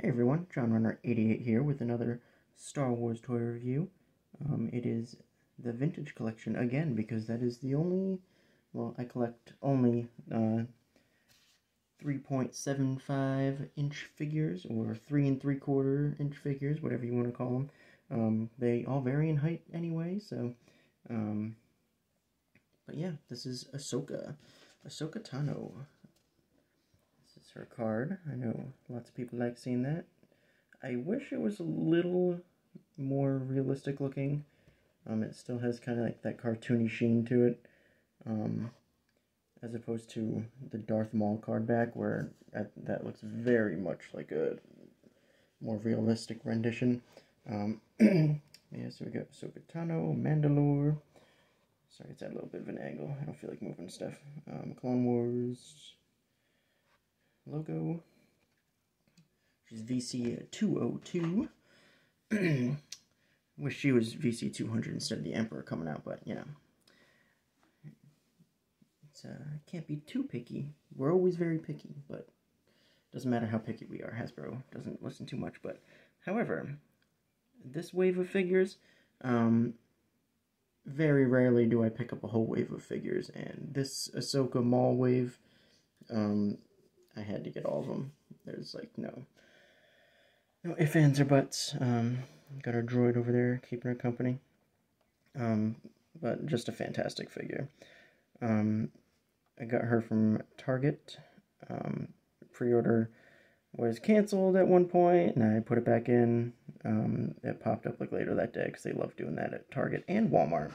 Hey everyone, Jon Runner 88 here with another Star Wars toy review. Um, it is the vintage collection again because that is the only, well, I collect only uh, 3.75 inch figures or 3 and 3 quarter inch figures, whatever you want to call them. Um, they all vary in height anyway, so, um, but yeah, this is Ahsoka, Ahsoka Tano her card. I know lots of people like seeing that. I wish it was a little more realistic looking. Um, it still has kind of like that cartoony sheen to it. Um, as opposed to the Darth Maul card back where that looks very much like a more realistic rendition. Um, yeah, so we got Ahsoka Tano, Mandalore. Sorry, it's at a little bit of an angle. I don't feel like moving stuff. Um, Clone Wars, logo. She's VC202. Wish she was VC200 instead of the Emperor coming out, but, you know. It's, uh, can't be too picky. We're always very picky, but doesn't matter how picky we are. Hasbro doesn't listen too much, but, however, this wave of figures, um, very rarely do I pick up a whole wave of figures, and this Ahsoka Maul wave, um, I had to get all of them. There's like no, no ifs, ands, or buts. Um, got our droid over there keeping her company. Um, but just a fantastic figure. Um, I got her from Target. Um, pre-order was canceled at one point, and I put it back in. Um, it popped up like later that day because they love doing that at Target and Walmart.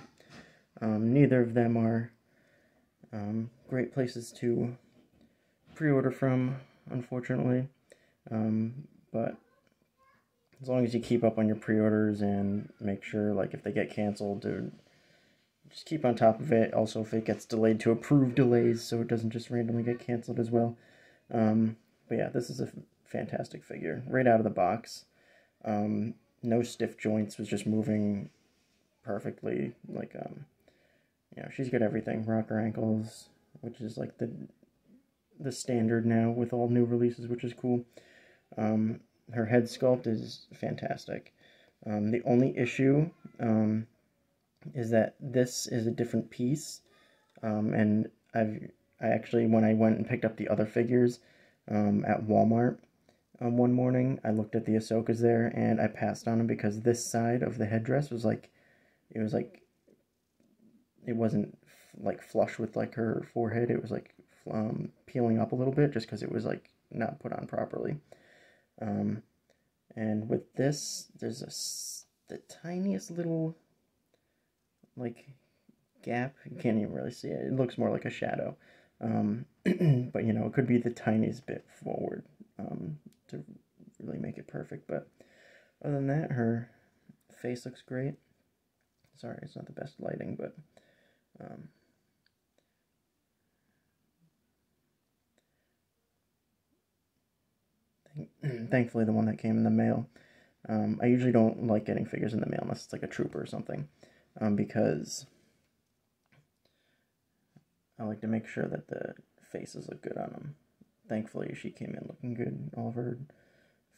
Um, neither of them are um, great places to pre-order from, unfortunately. Um, but as long as you keep up on your pre-orders and make sure, like, if they get canceled, to just keep on top of it. Also, if it gets delayed, to approve delays so it doesn't just randomly get canceled as well. Um, but yeah, this is a fantastic figure right out of the box. Um, no stiff joints, was just moving perfectly. Like, um, you know, she's got everything. Rocker ankles, which is like the the standard now with all new releases, which is cool. Um, her head sculpt is fantastic. Um, the only issue um, is that this is a different piece, um, and I've I actually when I went and picked up the other figures um, at Walmart um, one morning, I looked at the Ahsokas there and I passed on them because this side of the headdress was like it was like it wasn't like flush with like her forehead. It was like um, peeling up a little bit just because it was like not put on properly. Um, and with this, there's a the tiniest little like gap. You can't even really see it. It looks more like a shadow. Um, but you know, it could be the tiniest bit forward um, to really make it perfect. But other than that, her face looks great. Sorry, it's not the best lighting, but um, thankfully the one that came in the mail. Um, I usually don't like getting figures in the mail unless it's like a trooper or something, um, because I like to make sure that the faces look good on them. Thankfully, she came in looking good. All of her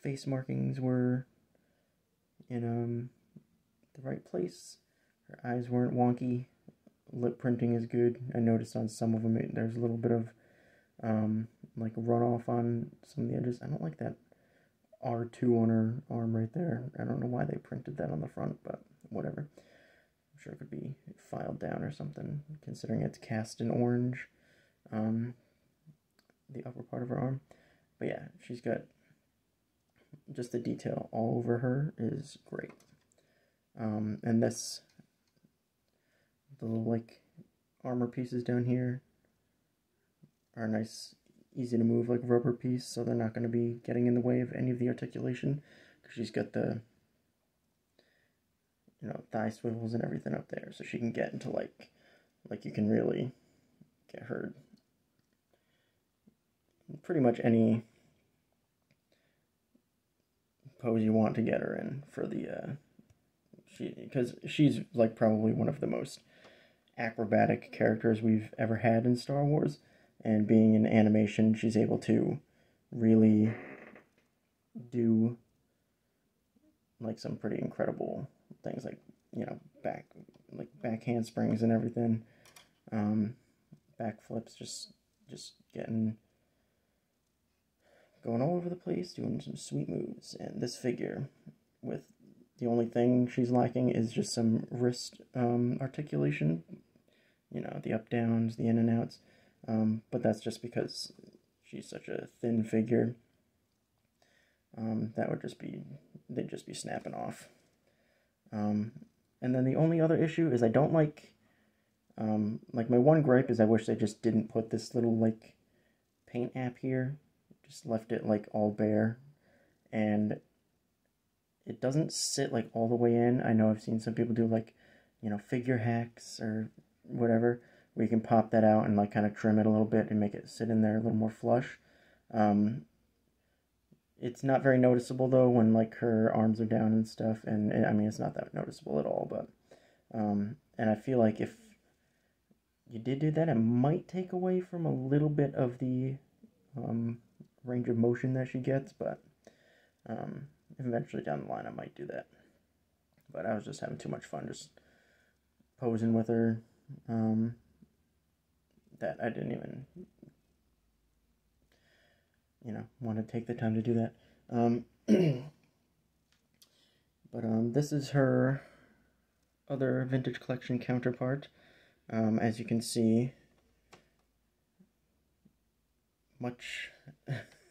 face markings were in um, the right place. Her eyes weren't wonky. Lip printing is good. I noticed on some of them it, there's a little bit of um, like runoff on some of the edges. I don't like that R2 on her arm right there. I don't know why they printed that on the front, but whatever. I'm sure it could be filed down or something, considering it's cast in orange, um, the upper part of her arm. But yeah, she's got just the detail all over her is great. Um, and this, the little like armor pieces down here are nice easy to move like rubber piece, so they're not going to be getting in the way of any of the articulation because she's got the you know thigh swivels and everything up there, so she can get into like like you can really get her pretty much any pose you want to get her in for the uh she because she's like probably one of the most acrobatic characters we've ever had in Star Wars and being in animation, she's able to really do like some pretty incredible things like you know back like back handsprings and everything. Um back flips just just getting going all over the place doing some sweet moves. And this figure with the only thing she's lacking is just some wrist um, articulation. You know the up downs the in and outs um, but that's just because she's such a thin figure. Um, that would just be they'd just be snapping off. Um, and then the only other issue is I don't like, um, like my one gripe is I wish they just didn't put this little like paint app here, just left it like all bare, and it doesn't sit like all the way in. I know I've seen some people do like, you know, figure hacks or whatever, you can pop that out and like kind of trim it a little bit and make it sit in there a little more flush. Um, it's not very noticeable though when like her arms are down and stuff, and, I mean it's not that noticeable at all. But um, and I feel like if you did do that, it might take away from a little bit of the um, range of motion that she gets. But um, eventually down the line, I might do that. But I was just having too much fun just posing with her. That I didn't even you know, want to take the time to do that. Um, but um, this is her other vintage collection counterpart. Um, as you can see, much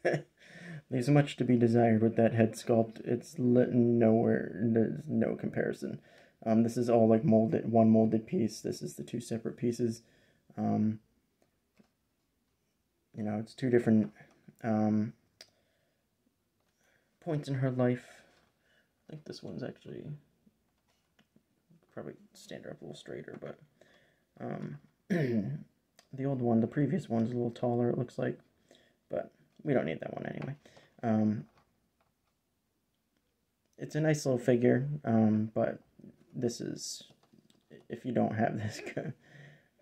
leaves much to be desired with that head sculpt. It's lit nowhere. There's no comparison. Um, this is all like molded, one molded piece. This is the two separate pieces. Um, you know, it's two different um, points in her life. I think this one's actually probably stand her up a little straighter, but um, the old one, the previous one's a little taller, it looks like, but we don't need that one anyway. Um, it's a nice little figure, um, but this is, if you don't have this, go,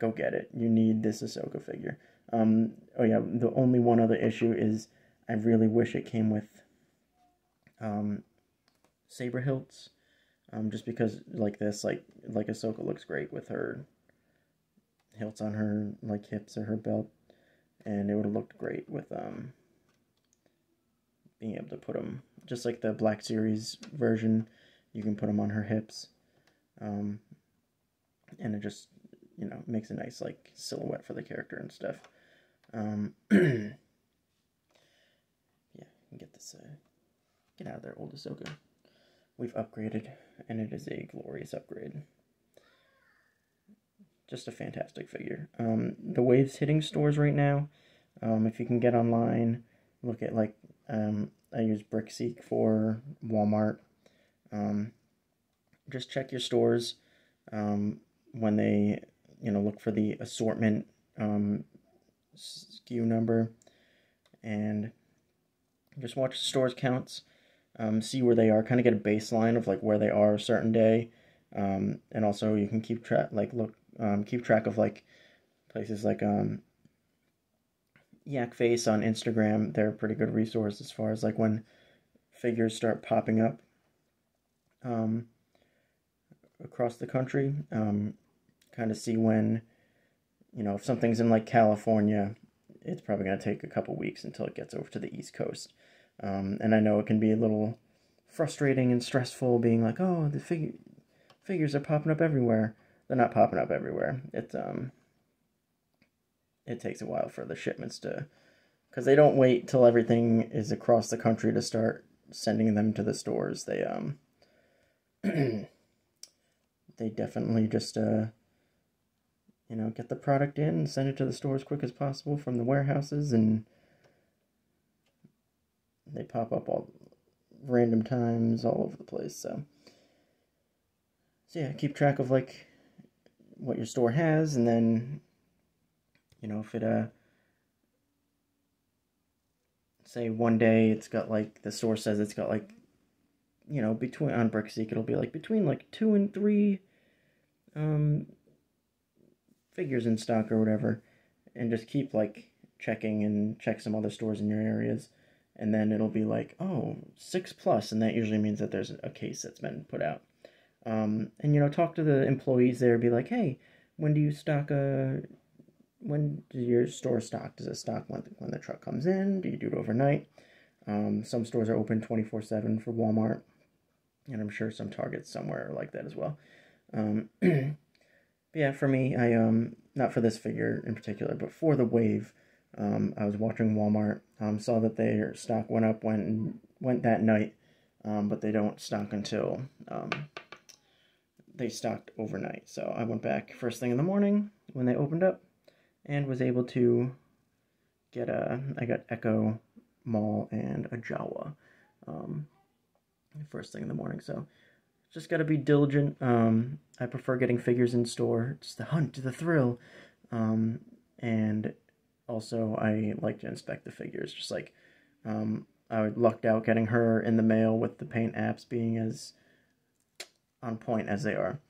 go get it. You need this Ahsoka figure. Um, oh yeah, the only one other issue is I really wish it came with um, saber hilts. Um, just because like this, like like Ahsoka looks great with her hilts on her like hips or her belt, and it would have looked great with um being able to put them just like the Black Series version. You can put them on her hips, um, and it just you know makes a nice like silhouette for the character and stuff. Um, yeah, get this, uh, get out of there, old Ahsoka. We've upgraded, and it is a glorious upgrade. Just a fantastic figure. Um, the wave's hitting stores right now. Um, if you can get online, look at like um, I use BrickSeek for Walmart. Um, just check your stores um, when they, you know, look for the assortment um, SKU number and just watch the stores counts, um, see where they are, kind of get a baseline of like where they are a certain day, um, and also you can keep track, like look, um, keep track of like places like um, Yak Face on Instagram. They're a pretty good resource as far as like when figures start popping up um, across the country. Um, kind of see when you know, if something's in like California, it's probably going to take a couple weeks until it gets over to the East Coast. Um, and I know it can be a little frustrating and stressful being like, oh, the fig- figures are popping up everywhere. They're not popping up everywhere. It's um, it takes a while for the shipments to, because they don't wait till everything is across the country to start sending them to the stores. They um, they definitely just uh you know, get the product in, send it to the store as quick as possible from the warehouses, and they pop up all random times all over the place. So, so yeah, keep track of like what your store has, and then, you know, if it uh, say one day it's got like the store says it's got like, you know, between on BrickSeek it'll be like between like two and three, um figures in stock or whatever, and just keep like checking and check some other stores in your areas and then it'll be like, oh, six plus, and that usually means that there's a case that's been put out. Um, and you know, talk to the employees there, be like, hey, when do you stock a when does your store stock? Does it stock when, when the truck comes in? Do you do it overnight? Um, some stores are open 24 7 for Walmart, and I'm sure some Targets somewhere are like that as well. Um, yeah, for me, I um not for this figure in particular, but for the wave, um, I was watching Walmart, um, saw that their stock went up when went that night, um, but they don't stock until um, they stocked overnight. So I went back first thing in the morning when they opened up, and was able to get a I got Echo Maul and a Jawa um, first thing in the morning. So just got to be diligent. Um, I prefer getting figures in store. It's the hunt, the thrill, um, and also I like to inspect the figures. Just like um, I lucked out getting her in the mail with the paint apps being as on point as they are,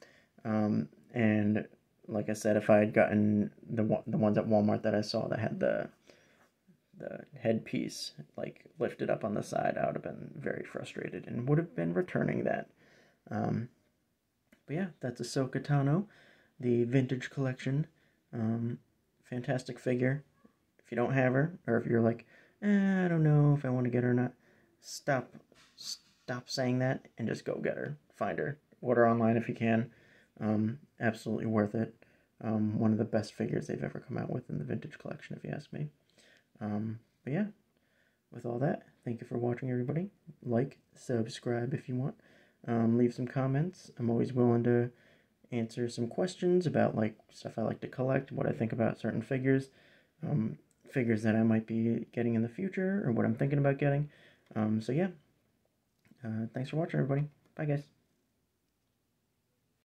um, and like I said, if I had gotten the the ones at Walmart that I saw that had the the headpiece like lifted up on the side, I would have been very frustrated and would have been returning that. Um, but yeah, that's Ahsoka Tano, the vintage collection. Um, fantastic figure. If you don't have her, or if you're like, eh, I don't know if I want to get her or not, stop, stop saying that and just go get her. Find her. Order online if you can. Um, absolutely worth it. Um, one of the best figures they've ever come out with in the vintage collection, if you ask me. Um, but yeah, with all that, thank you for watching, everybody. Like, subscribe if you want. Um, leave some comments. I'm always willing to answer some questions about like stuff I like to collect, what I think about certain figures, um, figures that I might be getting in the future, or what I'm thinking about getting. Um, so yeah, uh, thanks for watching, everybody. Bye, guys.